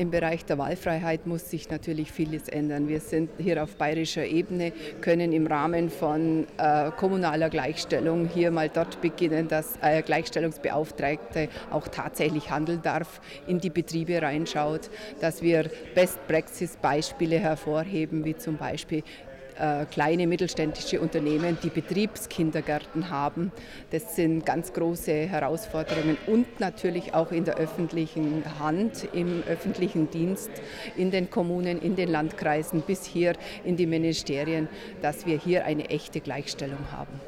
Im Bereich der Wahlfreiheit muss sich natürlich vieles ändern. Wir sind hier auf bayerischer Ebene, können im Rahmen von äh, kommunaler Gleichstellung hier mal dort beginnen, dass äh, Gleichstellungsbeauftragte auch tatsächlich handeln darf, in die Betriebe reinschaut, dass wir Best-Praxis-Beispiele hervorheben, wie zum Beispiel äh, kleine mittelständische Unternehmen, die Betriebskindergärten haben. Das sind ganz große Herausforderungen und natürlich auch in der öffentlichen Hand, im öffentlichen Dienst, in den Kommunen, in den Landkreisen bis hier in die Ministerien, dass wir hier eine echte Gleichstellung haben.